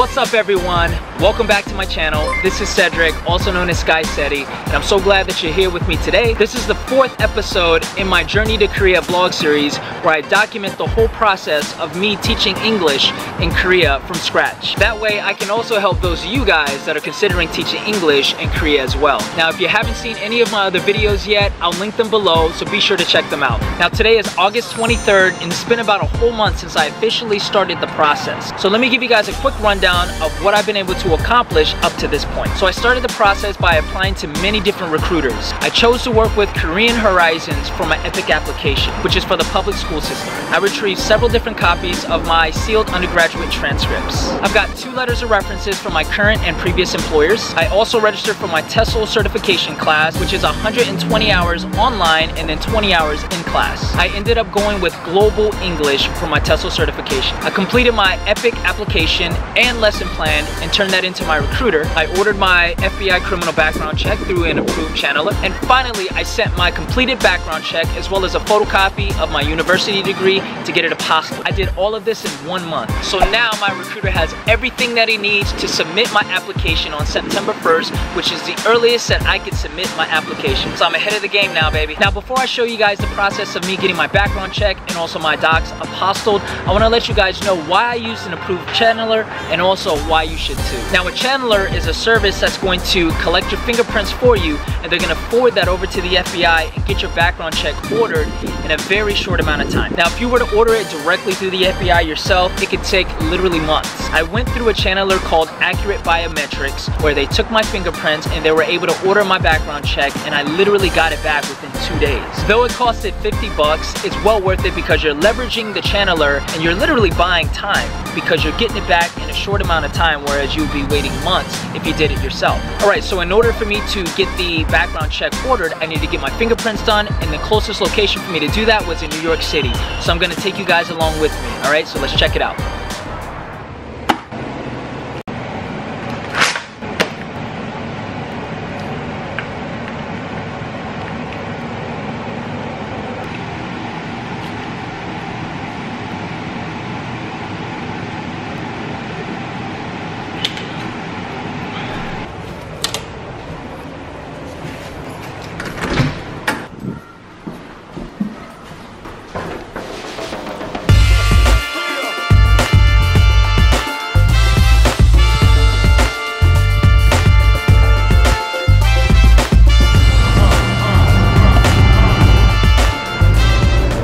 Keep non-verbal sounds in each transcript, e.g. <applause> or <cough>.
up everyone? Welcome back to my channel. This is Cedric, also known as Skycedi, and I'm so glad that you're here with me today. This is the fourth episode in my Journey to Korea vlog series where I document the whole process of me teaching English in Korea from scratch. That way I can also help those of you guys that are considering teaching English in Korea as well. Now if you haven't seen any of my other videos yet, I'll link them below, so be sure to check them out. Now today is August 23rd and it's been about a whole month since I officially started the process. So let me give you guys a quick rundown of what I've been able to accomplish up to this point. So I started the process by applying to many different recruiters. I chose to work with Korean Horizons for my EPIK application, which is for the public school system. I retrieved several different copies of my sealed undergraduate transcripts. I've got two letters of references from my current and previous employers. I also registered for my TESOL certification class, which is 120 hours online and then 20 hours in class. I ended up going with Global English for my TESOL certification. I completed my EPIK application and lesson plan and turned that into my recruiter. I ordered my FBI criminal background check through an approved channeler. And finally, I sent my completed background check as well as a photocopy of my university degree to get it apostilled. I did all of this in one month. So now my recruiter has everything that he needs to submit my application on September 1st, which is the earliest that I could submit my application. So I'm ahead of the game now, baby. Now, before I show you guys the process of me getting my background check and also my docs apostilled, I wanna let you guys know why I used an approved channeler and also why you should too. Now a channeler is a service that's going to collect your fingerprints for you and they're gonna forward that over to the FBI and get your background check ordered in a very short amount of time. Now if you were to order it directly through the FBI yourself, it could take literally months. I went through a channeler called Accurate Biometrics where they took my fingerprints and they were able to order my background check and I literally got it back within two days. Though it costed 50 bucks, it's well worth it because you're leveraging the channeler and you're literally buying time because you're getting it back in a short amount of time whereas you'd be waiting months if you did it yourself. Alright, so in order for me to get the background check ordered, I need to get my fingerprints done and the closest location for me to do that was in New York City. So I'm gonna take you guys along with me, alright? So let's check it out.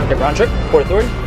Get round trip, 430.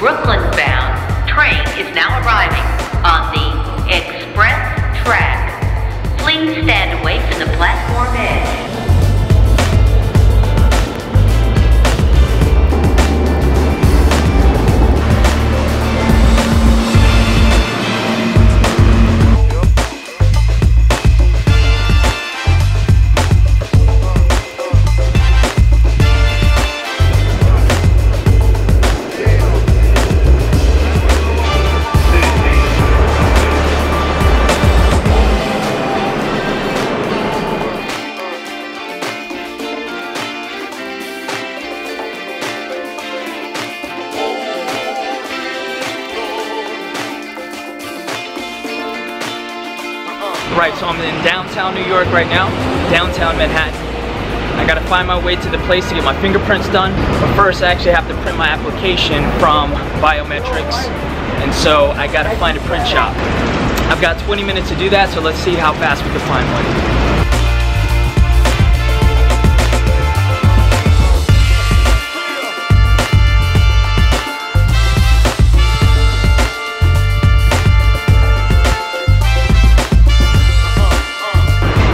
Next Brooklyn-bound train is now arriving on the express track. Please stand away from the platform edge. Right, so I'm in downtown New York right now, downtown Manhattan. I gotta find my way to the place to get my fingerprints done. But first, I actually have to print my application from biometrics. And so I gotta find a print shop. I've got 20 minutes to do that, so let's see how fast we can find one.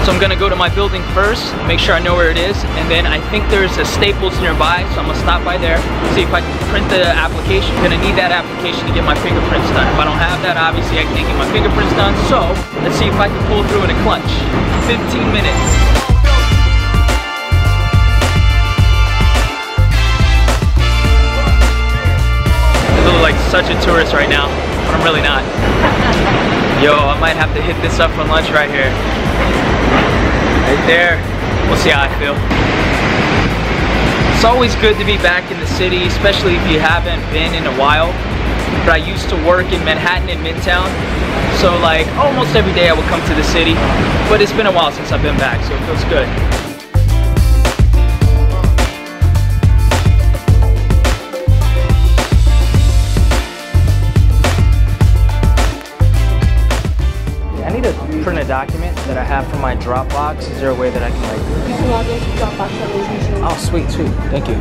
So I'm gonna go to my building first, make sure I know where it is, and then I think there's a Staples nearby, so I'm gonna stop by there, see if I can print the application. I'm gonna need that application to get my fingerprints done. If I don't have that, obviously I can't get my fingerprints done, so let's see if I can pull through in a clutch. 15 minutes. I look like such a tourist right now, but I'm really not. <laughs> Yo, I might have to hit this up for lunch right here. There. We'll see how I feel. It's always good to be back in the city, especially if you haven't been in a while. But I used to work in Manhattan and Midtown. So like almost every day I would come to the city. But it's been a while since I've been back, so it feels good. Print a document that I have from my Dropbox. Is there a way that I can like... You can log into Dropbox. Oh, sweet, sweet. Thank you.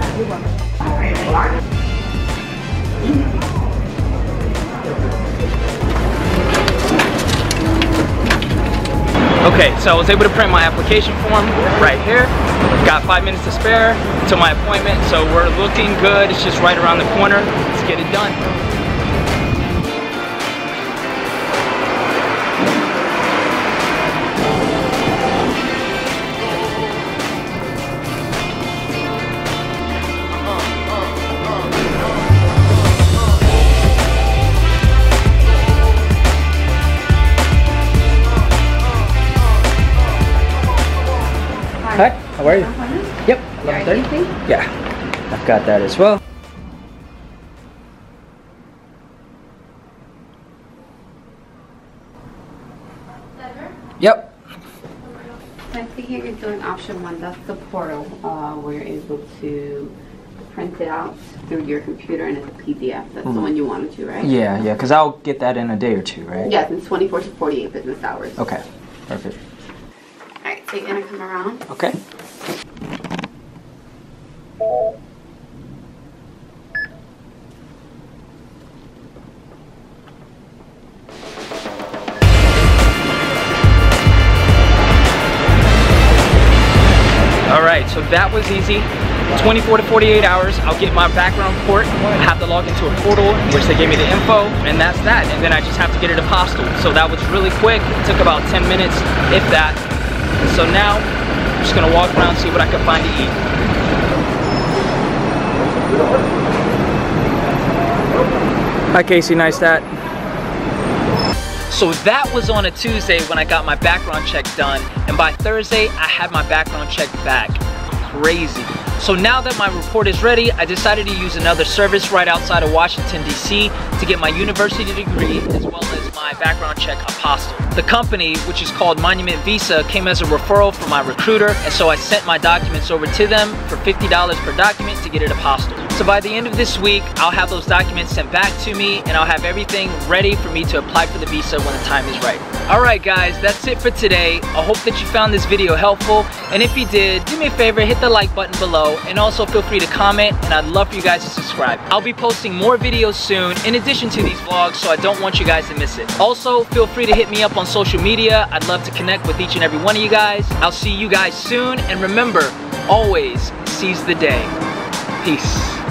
Okay, so I was able to print my application form right here. Got five minutes to spare to my appointment, so we're looking good. It's just right around the corner. Let's get it done. How are you? Yep, Yeah, I've got that as well. Yep. I see here you're doing option one, that's the portal, uh, where you're able to print it out through your computer and it's a PDF. That's the one you wanted to, right? Yeah, yeah, because I'll get that in a day or two, right? Yes, it's 24 to 48 business hours. Okay, perfect. Alright, so you're gonna come around. Okay. So that was easy. 24 to 48 hours, I'll get my background report, I have to log into a portal, which they gave me the info, and that's that. And then I just have to get it apostilled. So that was really quick. It took about 10 minutes, if that. So now, I'm just gonna walk around, see what I can find to eat. Hi Casey, nice that. So that was on a Tuesday when I got my background check done, and by Thursday, I had my background check back. Crazy. So now that my report is ready, I decided to use another service right outside of Washington, D.C. to get my university degree as well as my background check apostille. The company, which is called Monument Visa, came as a referral from my recruiter, and so I sent my documents over to them for $50 per document to get it apostilled. So by the end of this week, I'll have those documents sent back to me, and I'll have everything ready for me to apply for the visa when the time is right. Alright guys, that's it for today. I hope that you found this video helpful, and if you did, do me a favor, hit the like button below, and also feel free to comment, and I'd love for you guys to subscribe. I'll be posting more videos soon, in addition to these vlogs, so I don't want you guys to miss it. Also, feel free to hit me up on social media. I'd love to connect with each and every one of you guys. I'll see you guys soon, and remember, always seize the day. Peace.